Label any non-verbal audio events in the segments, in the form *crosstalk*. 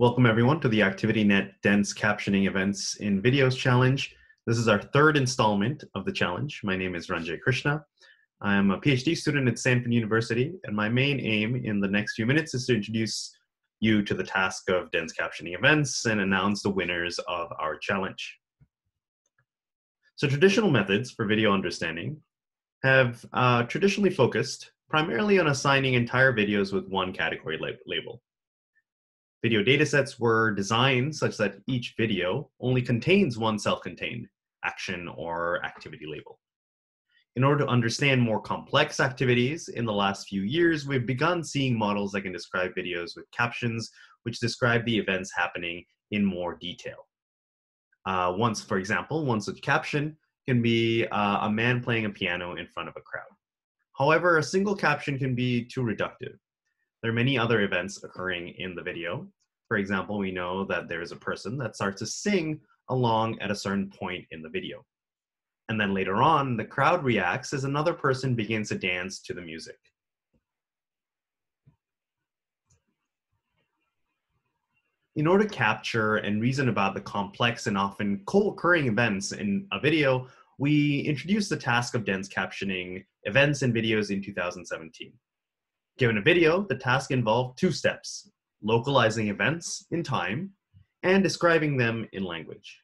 Welcome everyone to the ActivityNet Dense Captioning Events in Videos Challenge. This is our third installment of the challenge. My name is Ranjay Krishna. I'm a PhD student at Stanford University, and my main aim in the next few minutes is to introduce you to the task of dense captioning events and announce the winners of our challenge. So traditional methods for video understanding have uh, traditionally focused primarily on assigning entire videos with one category lab label. Video datasets were designed such that each video only contains one self-contained action or activity label. In order to understand more complex activities in the last few years, we've begun seeing models that can describe videos with captions, which describe the events happening in more detail. Uh, once, for example, one such caption can be uh, a man playing a piano in front of a crowd. However, a single caption can be too reductive. There are many other events occurring in the video. For example, we know that there is a person that starts to sing along at a certain point in the video. And then later on, the crowd reacts as another person begins to dance to the music. In order to capture and reason about the complex and often co-occurring events in a video, we introduced the task of dense captioning events and videos in 2017. Given a video, the task involved two steps, localizing events in time and describing them in language.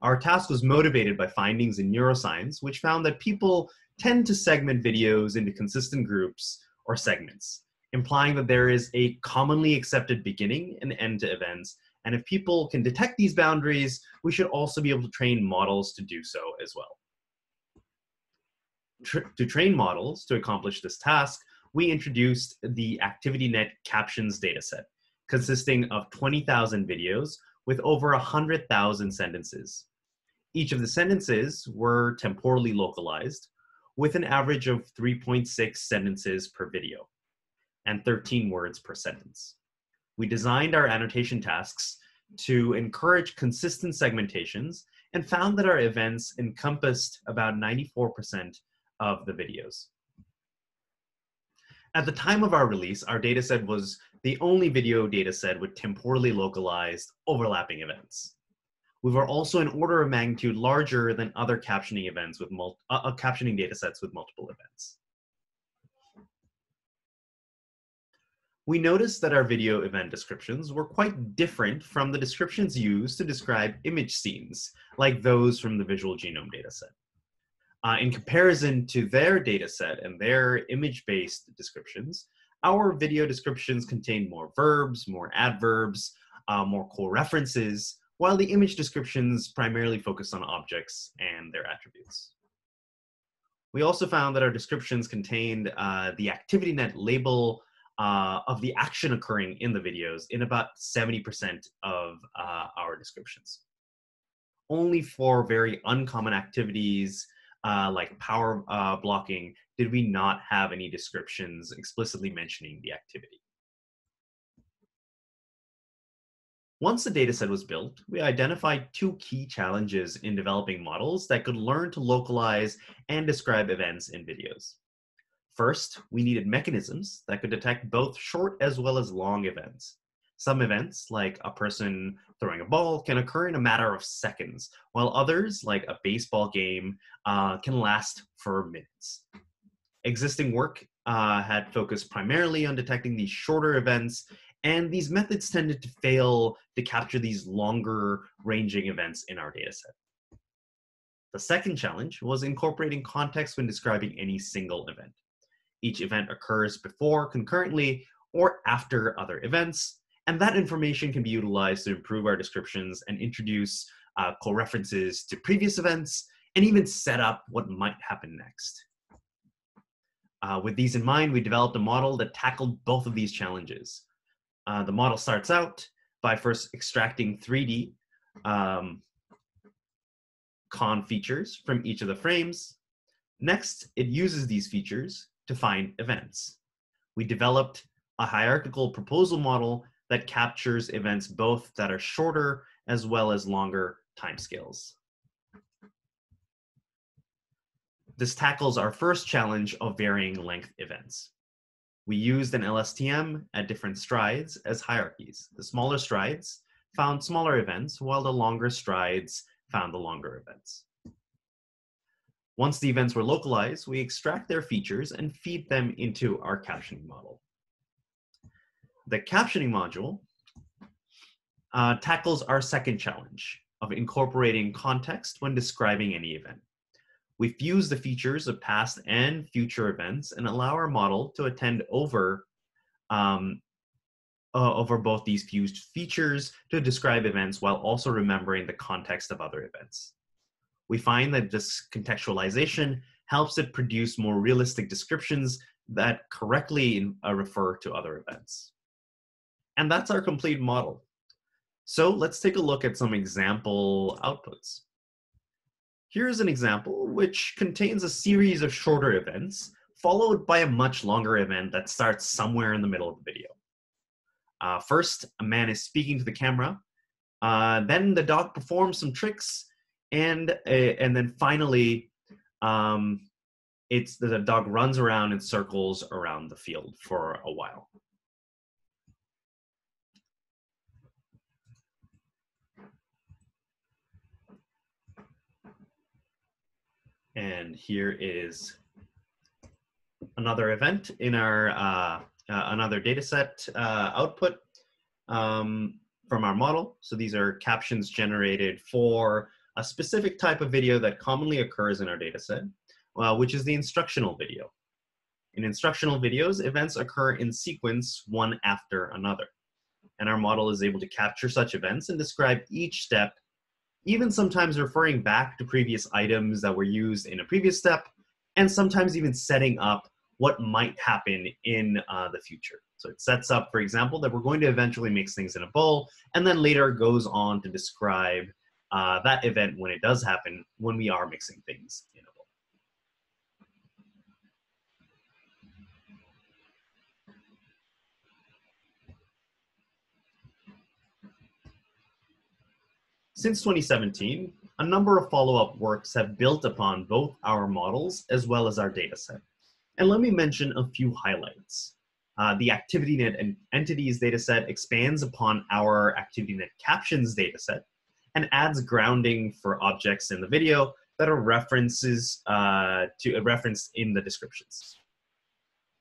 Our task was motivated by findings in neuroscience, which found that people tend to segment videos into consistent groups or segments, implying that there is a commonly accepted beginning and end to events. And if people can detect these boundaries, we should also be able to train models to do so as well. Tr to train models to accomplish this task, we introduced the ActivityNet Captions dataset, consisting of 20,000 videos with over 100,000 sentences. Each of the sentences were temporally localized, with an average of 3.6 sentences per video and 13 words per sentence. We designed our annotation tasks to encourage consistent segmentations and found that our events encompassed about 94% of the videos. At the time of our release, our dataset was the only video dataset with temporally localized overlapping events. We were also an order of magnitude larger than other captioning events with mul uh, uh, captioning datasets with multiple events. We noticed that our video event descriptions were quite different from the descriptions used to describe image scenes, like those from the visual genome dataset. Uh, in comparison to their data set and their image-based descriptions, our video descriptions contain more verbs, more adverbs, uh, more core references, while the image descriptions primarily focus on objects and their attributes. We also found that our descriptions contained uh, the ActivityNet label uh, of the action occurring in the videos in about 70% of uh, our descriptions. Only for very uncommon activities uh, like power uh, blocking, did we not have any descriptions explicitly mentioning the activity. Once the dataset was built, we identified two key challenges in developing models that could learn to localize and describe events in videos. First, we needed mechanisms that could detect both short as well as long events. Some events, like a person throwing a ball, can occur in a matter of seconds, while others, like a baseball game, uh, can last for minutes. Existing work uh, had focused primarily on detecting these shorter events, and these methods tended to fail to capture these longer ranging events in our dataset. The second challenge was incorporating context when describing any single event. Each event occurs before, concurrently, or after other events, and that information can be utilized to improve our descriptions and introduce uh, co-references to previous events and even set up what might happen next. Uh, with these in mind, we developed a model that tackled both of these challenges. Uh, the model starts out by first extracting 3D um, con features from each of the frames. Next, it uses these features to find events. We developed a hierarchical proposal model that captures events both that are shorter as well as longer timescales. This tackles our first challenge of varying length events. We used an LSTM at different strides as hierarchies. The smaller strides found smaller events, while the longer strides found the longer events. Once the events were localized, we extract their features and feed them into our captioning model. The captioning module uh, tackles our second challenge of incorporating context when describing any event. We fuse the features of past and future events and allow our model to attend over um, uh, over both these fused features to describe events while also remembering the context of other events. We find that this contextualization helps it produce more realistic descriptions that correctly uh, refer to other events. And that's our complete model. So let's take a look at some example outputs. Here's an example which contains a series of shorter events followed by a much longer event that starts somewhere in the middle of the video. Uh, first, a man is speaking to the camera. Uh, then the dog performs some tricks, and uh, and then finally, um, it's the dog runs around in circles around the field for a while. And here is another event in our uh, uh, another data set uh, output um, from our model. So these are captions generated for a specific type of video that commonly occurs in our data set, uh, which is the instructional video. In instructional videos, events occur in sequence one after another. And our model is able to capture such events and describe each step even sometimes referring back to previous items that were used in a previous step, and sometimes even setting up what might happen in uh, the future. So it sets up, for example, that we're going to eventually mix things in a bowl, and then later goes on to describe uh, that event when it does happen, when we are mixing things in a bowl. Since 2017, a number of follow-up works have built upon both our models as well as our dataset. And let me mention a few highlights. Uh, the ActivityNet and Entities dataset expands upon our ActivityNet Captions dataset and adds grounding for objects in the video that are references uh, to uh, referenced in the descriptions.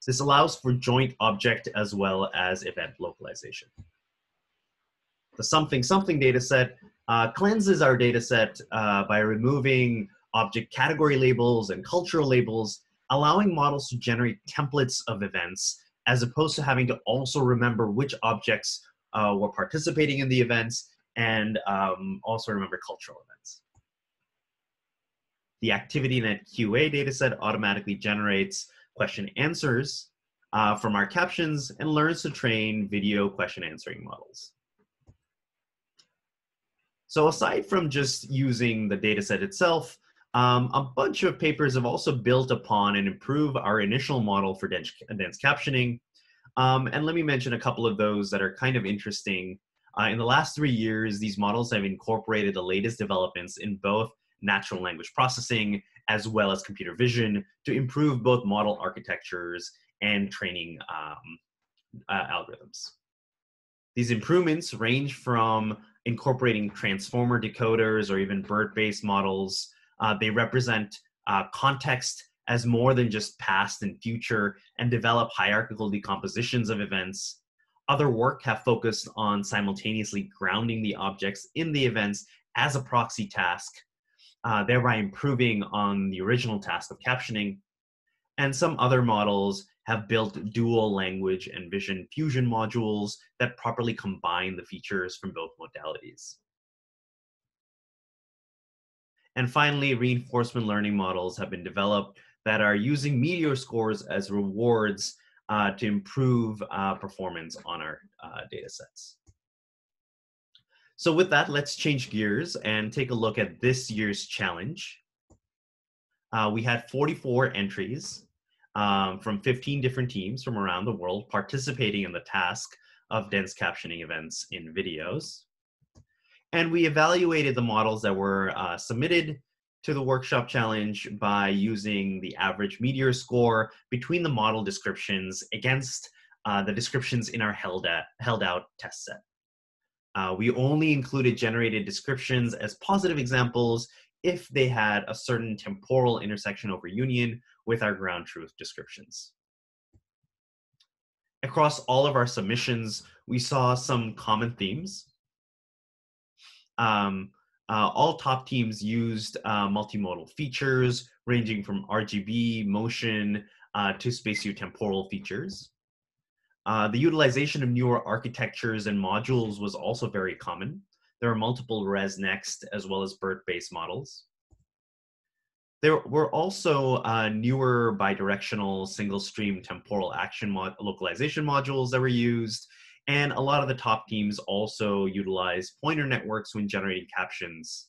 This allows for joint object as well as event localization. The something something dataset uh, cleanses our data set uh, by removing object category labels and cultural labels, allowing models to generate templates of events as opposed to having to also remember which objects uh, were participating in the events and um, also remember cultural events. The ActivityNet QA dataset automatically generates question answers uh, from our captions and learns to train video question answering models. So aside from just using the data set itself, um, a bunch of papers have also built upon and improve our initial model for dense, dense captioning. Um, and let me mention a couple of those that are kind of interesting. Uh, in the last three years, these models have incorporated the latest developments in both natural language processing as well as computer vision to improve both model architectures and training um, uh, algorithms. These improvements range from incorporating transformer decoders or even BERT-based models. Uh, they represent uh, context as more than just past and future and develop hierarchical decompositions of events. Other work have focused on simultaneously grounding the objects in the events as a proxy task, uh, thereby improving on the original task of captioning. And some other models have built dual language and vision fusion modules that properly combine the features from both modalities. And finally, reinforcement learning models have been developed that are using meteor scores as rewards uh, to improve uh, performance on our uh, data sets. So with that, let's change gears and take a look at this year's challenge. Uh, we had 44 entries um, from 15 different teams from around the world participating in the task of dense captioning events in videos. And we evaluated the models that were uh, submitted to the workshop challenge by using the average meteor score between the model descriptions against uh, the descriptions in our held, at, held out test set. Uh, we only included generated descriptions as positive examples if they had a certain temporal intersection over union with our ground truth descriptions. Across all of our submissions, we saw some common themes. Um, uh, all top teams used uh, multimodal features ranging from RGB, motion, uh, to spatiotemporal features. Uh, the utilization of newer architectures and modules was also very common. There are multiple ResNext as well as BERT-based models. There were also uh, newer bidirectional single stream temporal action mod localization modules that were used, and a lot of the top teams also utilize pointer networks when generating captions.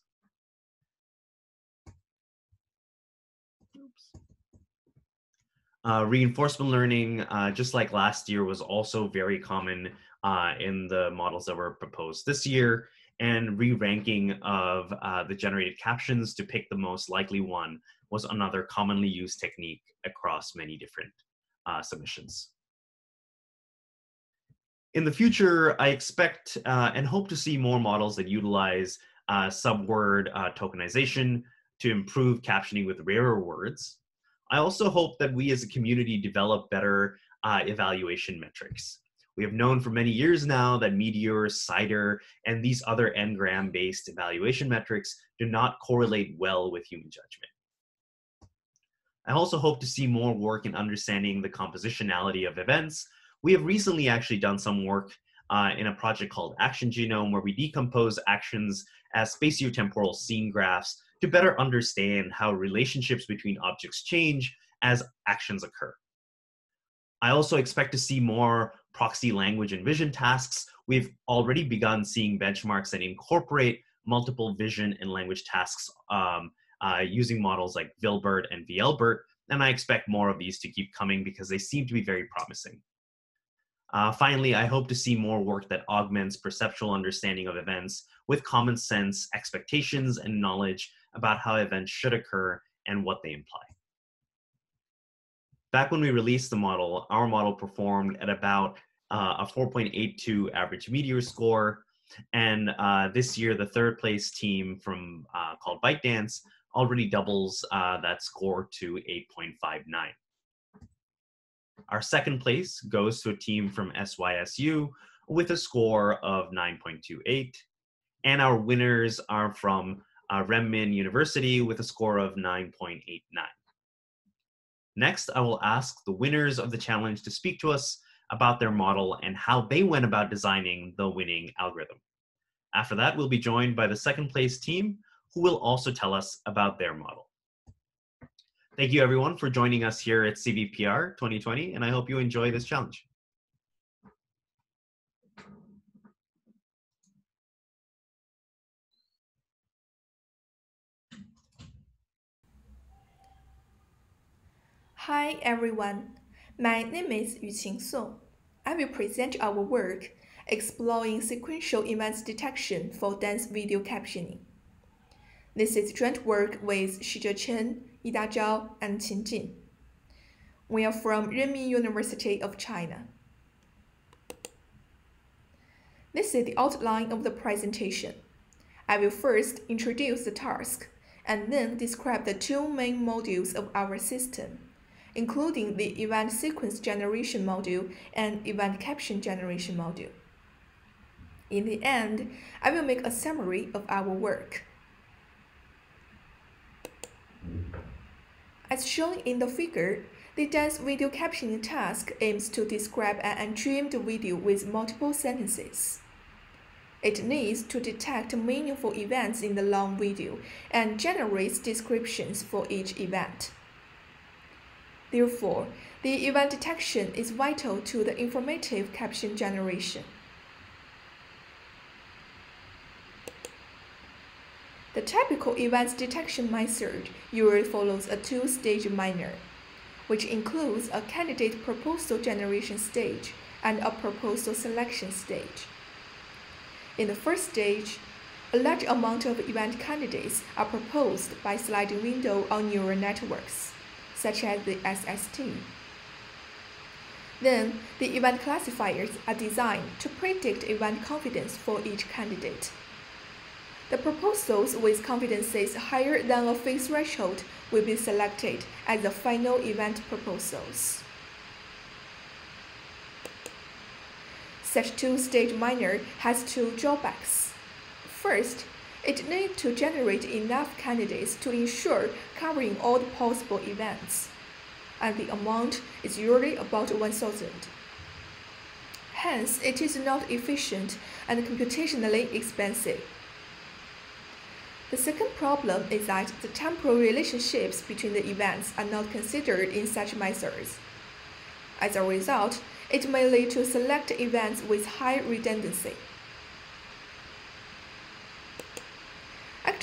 Uh, reinforcement learning, uh, just like last year, was also very common uh, in the models that were proposed this year, and re-ranking of uh, the generated captions to pick the most likely one was another commonly used technique across many different uh, submissions. In the future, I expect uh, and hope to see more models that utilize uh, subword uh, tokenization to improve captioning with rarer words. I also hope that we as a community develop better uh, evaluation metrics. We have known for many years now that Meteor, CIDEr, and these other n-gram based evaluation metrics do not correlate well with human judgment. I also hope to see more work in understanding the compositionality of events we have recently actually done some work uh, in a project called Action Genome, where we decompose actions as spatiotemporal scene graphs to better understand how relationships between objects change as actions occur. I also expect to see more proxy language and vision tasks. We've already begun seeing benchmarks that incorporate multiple vision and language tasks um, uh, using models like VilBERT and VLBERT, and I expect more of these to keep coming because they seem to be very promising. Uh, finally, I hope to see more work that augments perceptual understanding of events with common sense expectations and knowledge about how events should occur and what they imply. Back when we released the model, our model performed at about uh, a 4.82 average meteor score. And uh, this year, the third place team from uh, called ByteDance already doubles uh, that score to 8.59. Our second place goes to a team from SYSU with a score of 9.28. And our winners are from uh, Renmin University with a score of 9.89. Next, I will ask the winners of the challenge to speak to us about their model and how they went about designing the winning algorithm. After that, we'll be joined by the second place team who will also tell us about their model. Thank you everyone for joining us here at CVPR 2020, and I hope you enjoy this challenge. Hi everyone, my name is Yuqing Song. I will present our work exploring sequential events detection for dense video captioning. This is joint work with Shizhe Chen, Yida Zhao, and Qin Jin. We are from Renmin University of China. This is the outline of the presentation. I will first introduce the task and then describe the two main modules of our system, including the event sequence generation module and event caption generation module. In the end, I will make a summary of our work. As shown in the figure, the dense video captioning task aims to describe an untrimmed video with multiple sentences. It needs to detect meaningful events in the long video and generates descriptions for each event. Therefore, the event detection is vital to the informative caption generation. The typical events detection method usually follows a two-stage manner, which includes a candidate proposal generation stage and a proposal selection stage. In the first stage, A large amount of event candidates are proposed by sliding window on neural networks, such as the SST. Then, the event classifiers are designed to predict event confidence for each candidate. The proposals with confidences higher than a fixed threshold will be selected as the final event proposals. Such two-stage miner has two drawbacks. First, it needs to generate enough candidates to ensure covering all possible events and the amount is usually about 1000. Hence, it is not efficient and computationally expensive. The second problem is that the temporal relationships between the events are not considered in such methods. As a result, it may lead to select events with high redundancy.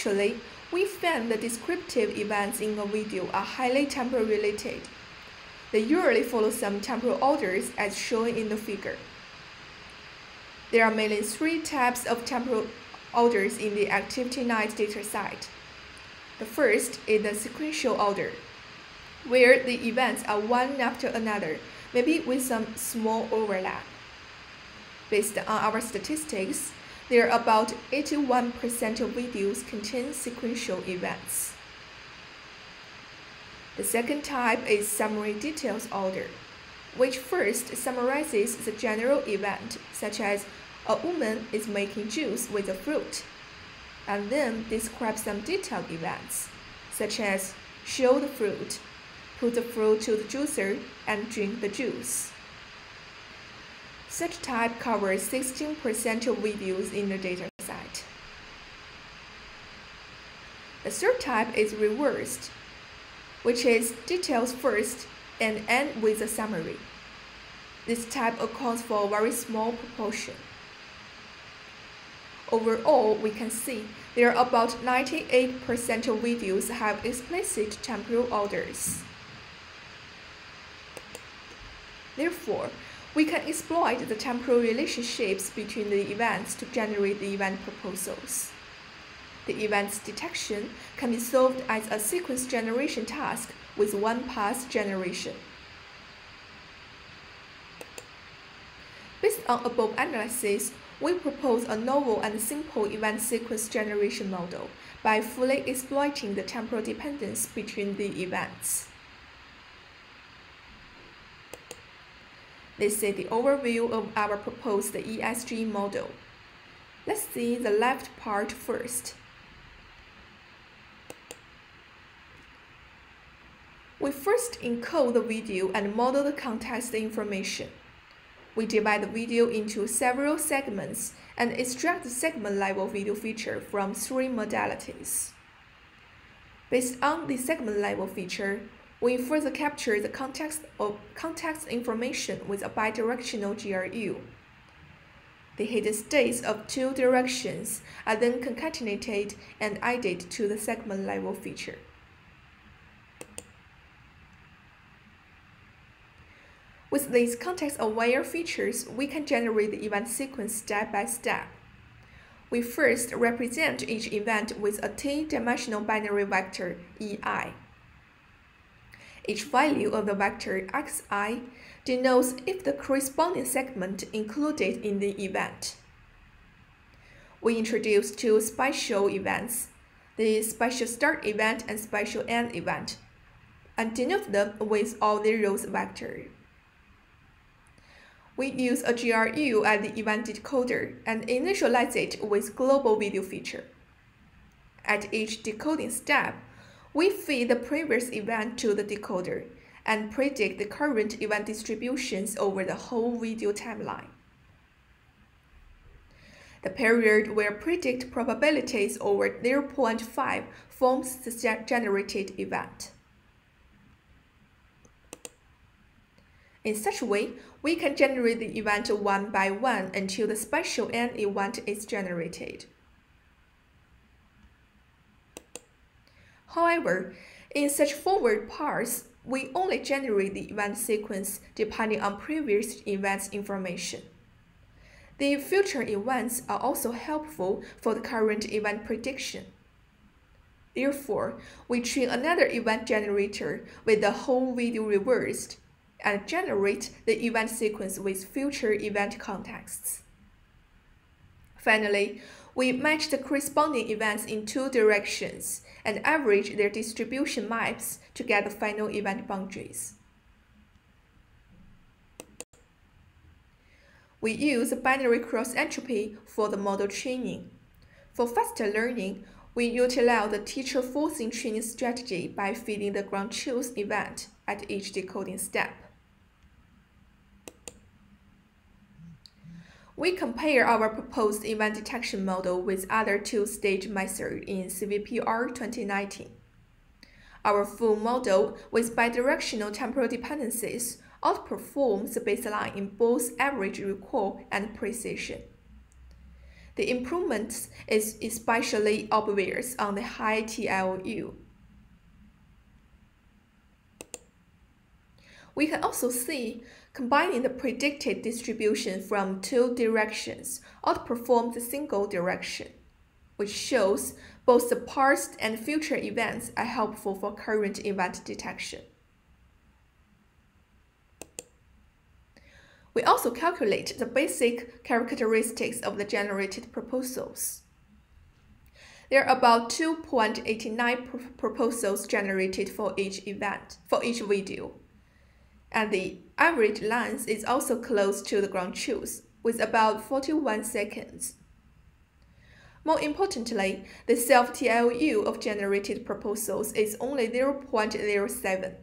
Actually, we found the descriptive events in a video are highly temporal related. They usually follow some temporal orders as shown in the figure. There are mainly three types of temporal orders in the ActivityNet dataset. The first is the sequential order, where the events are one after another, maybe with some small overlap. Based on our statistics, there are about 81% of videos contain sequential events. The second type is summary details order, which first summarizes the general event, such as a woman is making juice with a fruit, and then describes some detailed events, such as show the fruit, put the fruit to the juicer, and drink the juice. Such type covers 16% of videos in the dataset. The third type is reversed, which is details first and end with a summary. This type accounts for a very small proportion. Overall, we can see there are about 98% of videos have explicit temporal orders. Therefore, we can exploit the temporal relationships between the events to generate the event proposals. The event's detection can be solved as a sequence generation task with one pass generation. Based on above analysis, we propose a novel and simple event sequence generation model by fully exploiting the temporal dependence between the events. This is the overview of our proposed ESG model. Let's see the left part first. We first encode the video and model the context information. We divide the video into several segments and extract the segment level video feature from three modalities. Based on the segment level feature, we further capture the context of context information with a bidirectional GRU. The hidden states of two directions are then concatenated and added to the segment level feature. With these context-aware features, we can generate the event sequence step by step. We first represent each event with a t-dimensional binary vector ei. Each value of the vector xi denotes if the corresponding segment included in the event. We introduce two special events, the special start event and special end event, and denote them with all their rows vector. We use a GRU as the event decoder and initialize it with global video feature. At each decoding step, we feed the previous event to the decoder and predict the current event distributions over the whole video timeline. The period where predict probabilities over 0.5 forms the generated event. In such a way, we can generate the event one by one until the special end event is generated. However, in such forward parse, we only generate the event sequence depending on previous event's information. The future events are also helpful for the current event prediction. Therefore, we train another event generator with the whole video reversed and generate the event sequence with future event contexts. Finally, we match the corresponding events in two directions and average their distribution maps to get the final event boundaries. We use binary cross-entropy for the model training. For faster learning, we utilize the teacher forcing training strategy by feeding the ground truth event at each decoding step. We compare our proposed event detection model with other two-stage method in CVPR 2019. Our full model with bidirectional temporal dependencies outperforms the baseline in both average recall and precision. The improvement is especially obvious on the high TLU. We can also see combining the predicted distribution from two directions outperforms the single direction, which shows both the past and future events are helpful for current event detection. We also calculate the basic characteristics of the generated proposals. There are about 2.89 proposals generated for each event, for each video. And the average length is also close to the ground truth, with about 41 seconds. More importantly, the self-TLU of generated proposals is only 0.07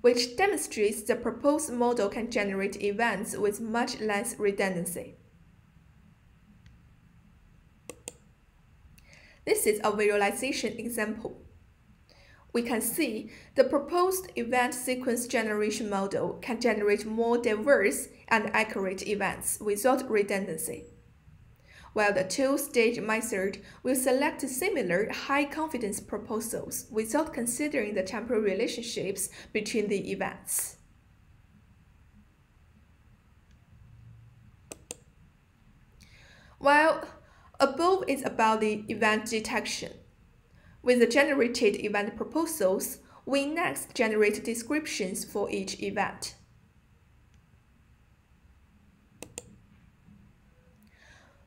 which demonstrates the proposed model can generate events with much less redundancy. This is a visualization example. We can see the proposed event sequence generation model can generate more diverse and accurate events without redundancy while the two-stage method will select similar high-confidence proposals without considering the temporal relationships between the events. While above is about the event detection. With the generated event proposals, we next generate descriptions for each event.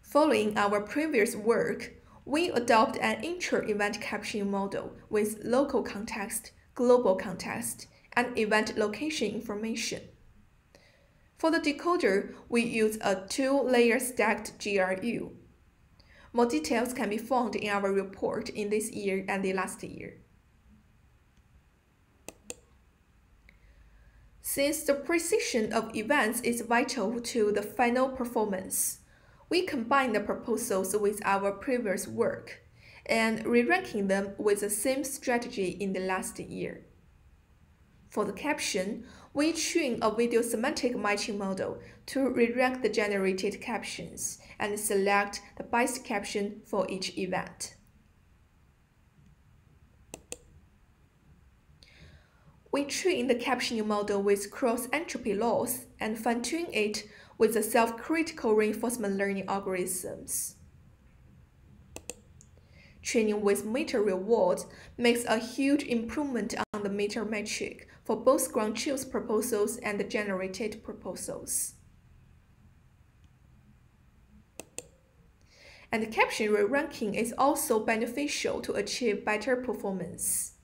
Following our previous work, we adopt an intra-event captioning model with local context, global context, and event location information. For the decoder, we use a two-layer stacked GRU. More details can be found in our report in this year and the last year. Since the precision of events is vital to the final performance, we combine the proposals with our previous work and re-ranking them with the same strategy in the last year. For the caption, we train a video semantic matching model to re-rank the generated captions and select the best caption for each event. We train the captioning model with cross-entropy loss and fine-tune it with the self-critical reinforcement learning algorithms. Training with METEOR reward makes a huge improvement on the METEOR metric for both ground truth proposals and the generated proposals. And the caption re-ranking is also beneficial to achieve better performance.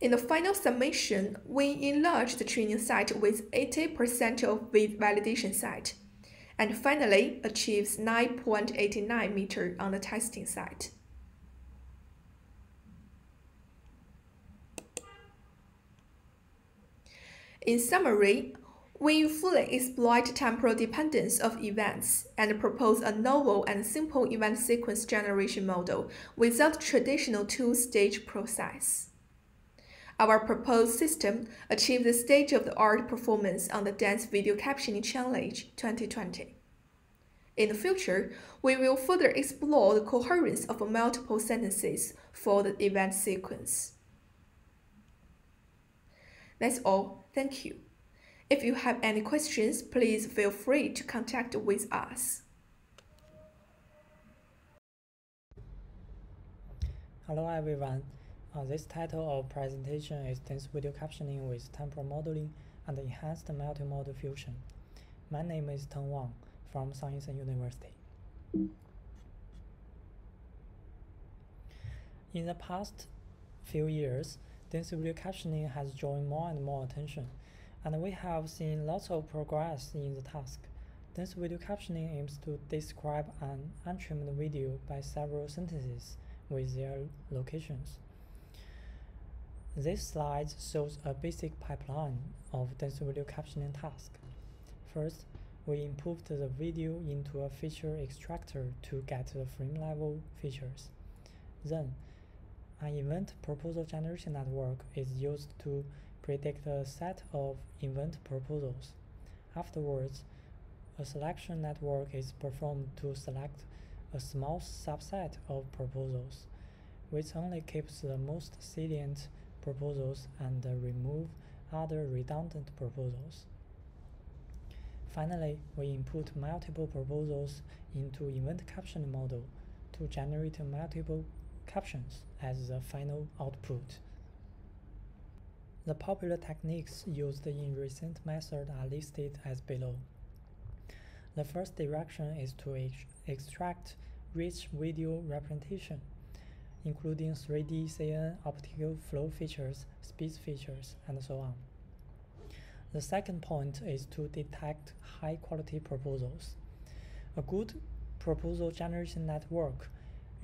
In the final summation, we enlarge the training set with 80% of the validation set, and finally achieves 9.89 METEOR on the testing site. In summary, we fully exploit temporal dependence of events and propose a novel and simple event sequence generation model without traditional two-stage process. Our proposed system achieved the state-of-the-art performance on the Dense Video Captioning Challenge 2020. In the future, we will further explore the coherence of multiple sentences for the event sequence. That's all. Thank you. If you have any questions, please feel free to contact with us. Hello everyone. Uh, this title of presentation is Dense Video Captioning with Temporal Modeling and Enhanced Multimodal Fusion. My name is Teng Wang from Yat-sen University. In the past few years, dense video captioning has drawn more and more attention, and we have seen lots of progress in the task. Dense video captioning aims to describe an untrimmed video by several sentences with their locations. This slide shows a basic pipeline of dense video captioning task. First, we input the video into a feature extractor to get the frame level features. Then, an event proposal generation network is used to predict a set of event proposals. Afterwards, a selection network is performed to select a small subset of proposals, which only keeps the most salient proposals and remove other redundant proposals. Finally, we input multiple proposals into event caption model to generate multiple captions as the final output. The popular techniques used in recent method are listed as below. The first direction is to ex extract rich video representation, including 3D CNN optical flow features, speed features, and so on. The second point is to detect high quality proposals. A good proposal generation network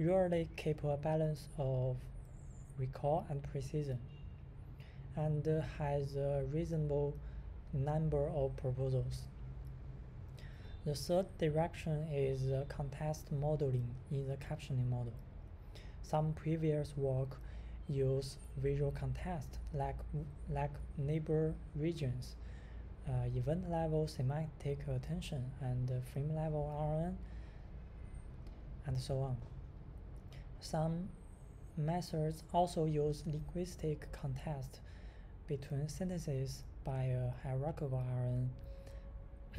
usually keep a balance of recall and precision and has a reasonable number of proposals. The third direction is context modeling in the captioning model. Some previous work use visual context like, like neighbor regions, uh, event level semantic attention, and frame level RN, and so on. Some methods also use linguistic context between sentences by a hierarchical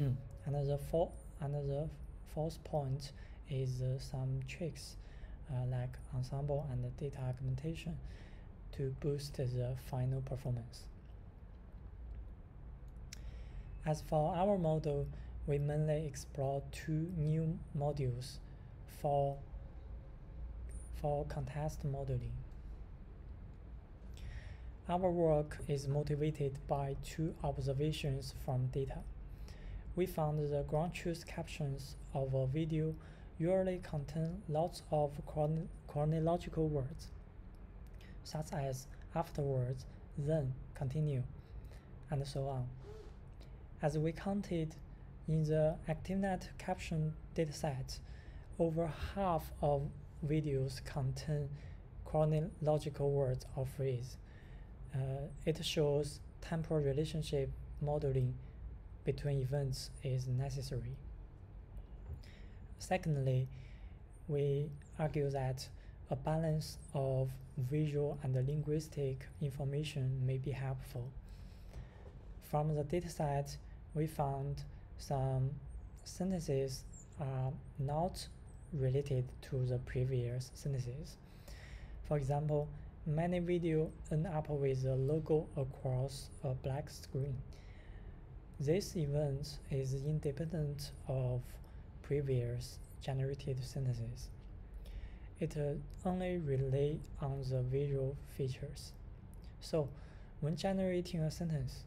*clears throat* RNN. another, for, another fourth point is uh, some tricks uh, like ensemble and data augmentation to boost the final performance. As for our model, we mainly explore two new modules for, for context modeling. Our work is motivated by two observations from data. We found the ground truth captions of a video usually contain lots of chron chronological words, such as afterwards, then, continue, and so on. As we counted in the ActivityNet caption dataset, over half of videos contain chronological words or phrases. Uh, it shows temporal relationship modeling between events is necessary. Secondly, we argue that a balance of visual and linguistic information may be helpful. From the dataset, we found some sentences are not related to the previous sentences. For example, many videos end up with a logo across a black screen. This event is independent of previous generated sentences. It uh, only relies on the visual features. So, when generating a sentence,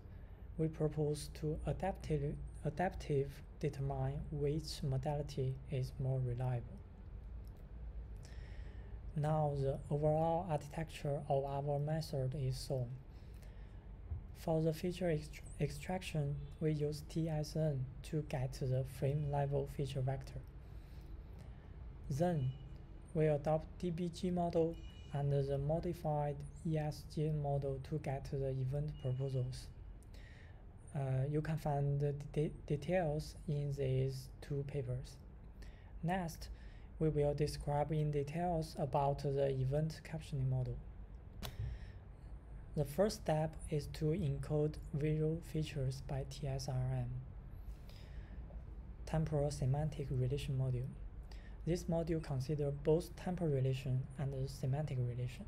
we propose to adaptive, adaptive determine which modality is more reliable. Now the overall architecture of our method is shown. For the feature ext extraction, we use TSN to get the frame level feature vector. Then, we adopt DBG model and the modified ESG model to get the event proposals. Uh, you can find the de details in these two papers. Next, we will describe in details about the event captioning model. The first step is to encode visual features by TSRM, Temporal Semantic Relation Module. This module considers both temporal relation and semantic relation.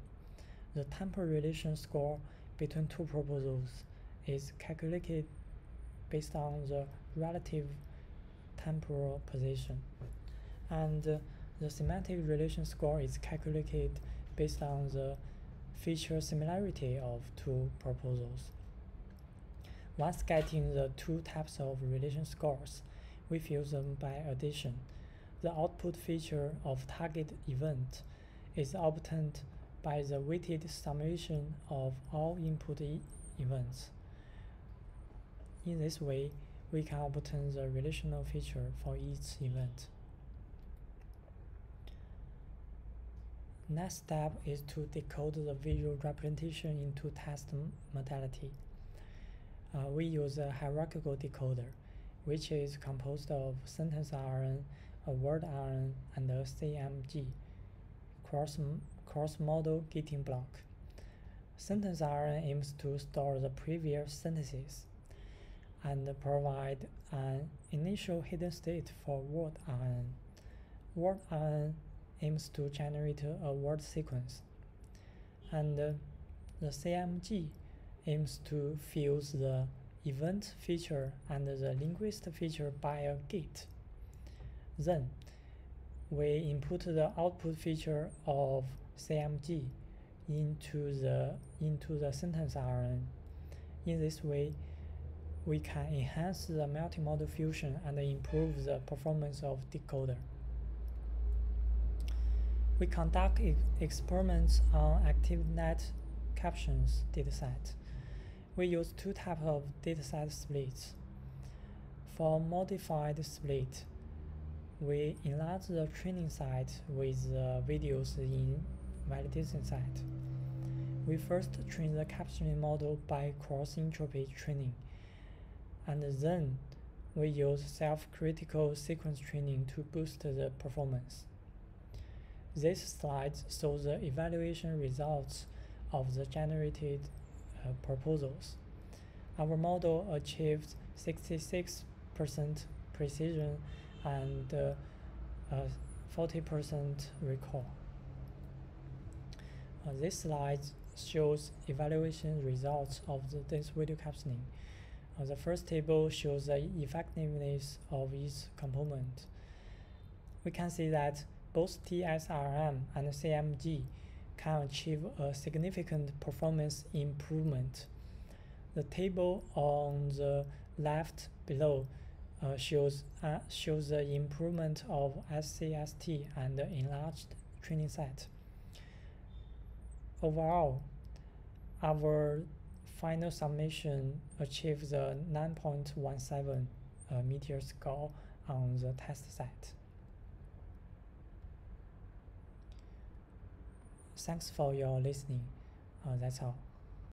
The temporal relation score between two proposals is calculated based on the relative temporal position. And uh, the semantic relation score is calculated based on the feature similarity of two proposals. Once getting the two types of relation scores, we fuse them by addition. The output feature of target event is obtained by the weighted summation of all input e events. In this way, we can obtain the relational feature for each event. Next step is to decode the visual representation into test modality. Uh, we use a hierarchical decoder, which is composed of sentence RNN, a word RNN, and a CMG, cross, cross-modal gating block. Sentence RNN aims to store the previous sentences and provide an initial hidden state for word RNN. Word RNN aims to generate a word sequence. And the CMG aims to fuse the event feature and the linguist feature by a gate. Then, we input the output feature of CMG into the into the sentence RNN. In this way, we can enhance the multimodal fusion and improve the performance of decoder. We conduct e experiments on ActivityNet captions dataset. We use two types of dataset splits. For modified split, we enlarge the training set with the videos in validation set. We first train the captioning model by cross-entropy training, and then we use self-critical sequence training to boost the performance. This slide shows the evaluation results of the generated uh, proposals. Our model achieved 66% precision and 40% uh, recall. Uh, this slide shows evaluation results of the dense video captioning. Uh, the first table shows the effectiveness of each component. We can see that both TSRM and CMG can achieve a significant performance improvement. The table on the left below uh, shows, uh, shows the improvement of SCST and the enlarged training set. Overall, our final summation achieves a 9.17 uh, METEOR score on the test set. Thanks for your listening. Uh, that's all.